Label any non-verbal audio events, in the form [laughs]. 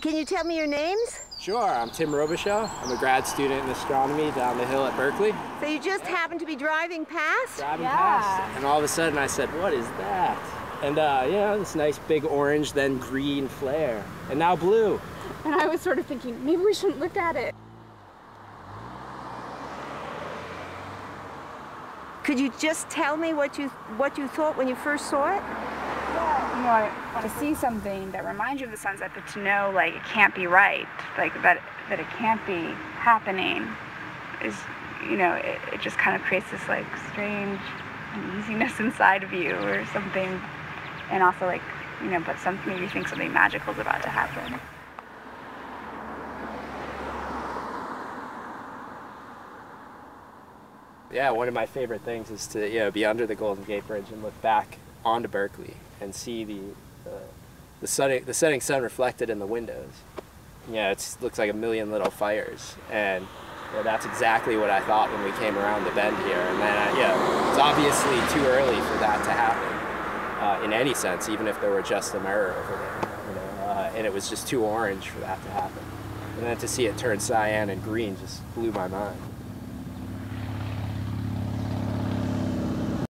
can you tell me your names? Sure, I'm Tim Robichaux. I'm a grad student in astronomy down the hill at Berkeley. So you just happened to be driving past? Driving Yeah. past, and all of a sudden I said, what is that? And uh, you know, this nice big orange, then green flare, and now blue. And I was sort of thinking, maybe we shouldn't look at it. Could you just tell me what you what you thought when you first saw it? You know, to see something that reminds you of the sunset, but to know like it can't be right, like that that it can't be happening, is you know it, it just kind of creates this like strange uneasiness [laughs] inside of you or something, and also like you know, but something maybe you think something magical is about to happen. Yeah, one of my favorite things is to you know be under the Golden Gate Bridge and look back onto Berkeley and see the uh, the setting the setting sun reflected in the windows. Yeah, it looks like a million little fires, and that's exactly what I thought when we came around the bend here. And then uh, yeah, it's obviously too early for that to happen uh, in any sense, even if there were just a mirror over there, you know, uh, and it was just too orange for that to happen. And then to see it turn cyan and green just blew my mind.